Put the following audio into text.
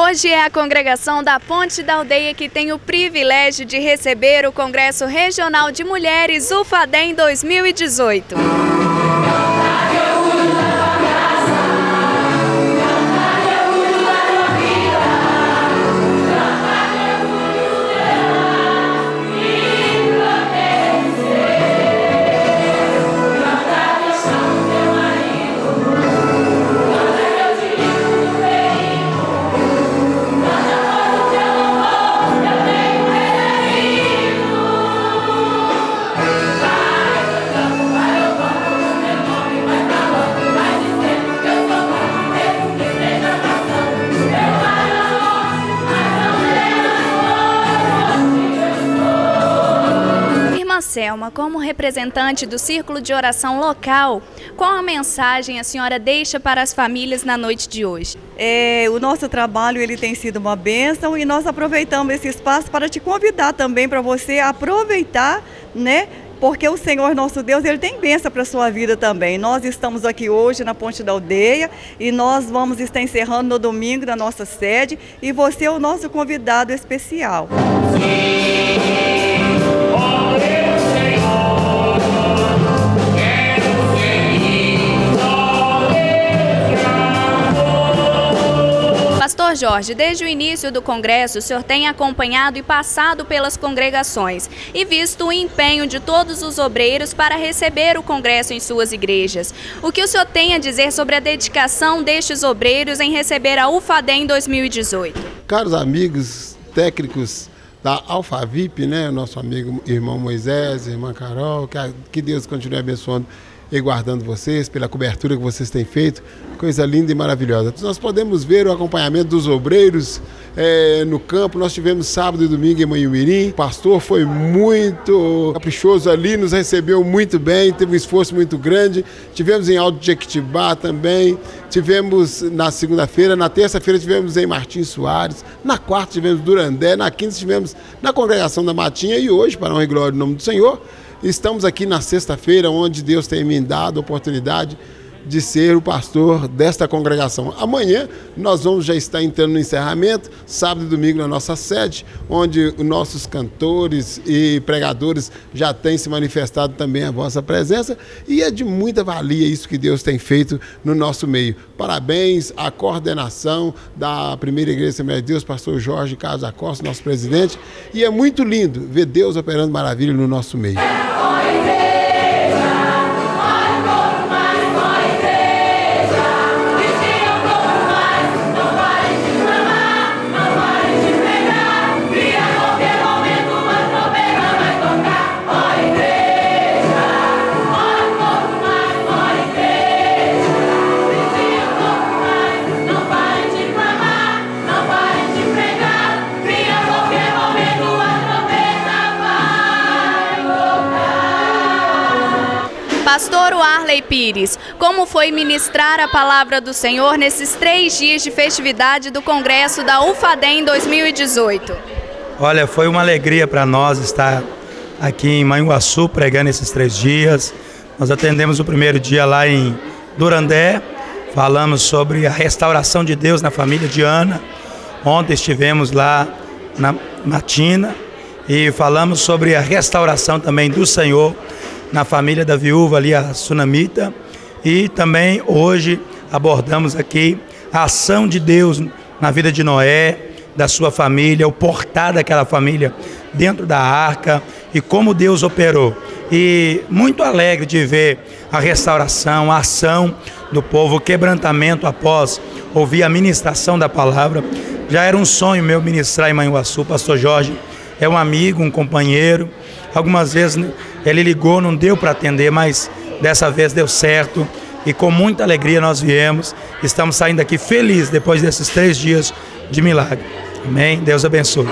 Hoje é a congregação da Ponte da Aldeia que tem o privilégio de receber o Congresso Regional de Mulheres UFADEM 2018. Selma, como representante do Círculo de Oração local, qual a mensagem a senhora deixa para as famílias na noite de hoje? É, o nosso trabalho ele tem sido uma bênção e nós aproveitamos esse espaço para te convidar também para você aproveitar, né? porque o Senhor nosso Deus, Ele tem bênção para a sua vida também. Nós estamos aqui hoje na Ponte da Aldeia e nós vamos estar encerrando no domingo da nossa sede e você é o nosso convidado especial. Sim. Pastor Jorge, desde o início do Congresso, o senhor tem acompanhado e passado pelas congregações e visto o empenho de todos os obreiros para receber o Congresso em suas igrejas. O que o senhor tem a dizer sobre a dedicação destes obreiros em receber a UFADEM 2018? Caros amigos técnicos da Alfavip, né, nosso amigo irmão Moisés, irmã Carol, que Deus continue abençoando e guardando vocês, pela cobertura que vocês têm feito. Coisa linda e maravilhosa. Nós podemos ver o acompanhamento dos obreiros é, no campo. Nós tivemos sábado e domingo em Manhumirim. O pastor foi muito caprichoso ali, nos recebeu muito bem, teve um esforço muito grande. Tivemos em Alto Jequitibá também. Tivemos na segunda-feira, na terça-feira tivemos em Martins Soares, na quarta tivemos Durandé, na quinta tivemos na congregação da Matinha e hoje, para honra e glória do nome do Senhor, Estamos aqui na sexta-feira, onde Deus tem me dado a oportunidade de ser o pastor desta congregação. Amanhã nós vamos já estar entrando no encerramento, sábado e domingo na nossa sede, onde os nossos cantores e pregadores já têm se manifestado também a vossa presença e é de muita valia isso que Deus tem feito no nosso meio. Parabéns à coordenação da Primeira Igreja Assembleia de Deus, pastor Jorge Carlos Acosta, nosso presidente, e é muito lindo ver Deus operando maravilha no nosso meio. Pastor Arley Pires, como foi ministrar a palavra do Senhor nesses três dias de festividade do Congresso da UFADEM 2018? Olha, foi uma alegria para nós estar aqui em Manhuaçu pregando esses três dias. Nós atendemos o primeiro dia lá em Durandé, falamos sobre a restauração de Deus na família de Ana. Ontem estivemos lá na Matina e falamos sobre a restauração também do Senhor na família da viúva ali, a Sunamita. E também hoje abordamos aqui a ação de Deus na vida de Noé, da sua família, o portar daquela família dentro da arca e como Deus operou. E muito alegre de ver a restauração, a ação do povo, o quebrantamento após ouvir a ministração da palavra. Já era um sonho meu ministrar em Manhuaçu, pastor Jorge é um amigo, um companheiro. Algumas vezes ele ligou, não deu para atender, mas dessa vez deu certo. E com muita alegria nós viemos. Estamos saindo aqui felizes depois desses três dias de milagre. Amém? Deus abençoe.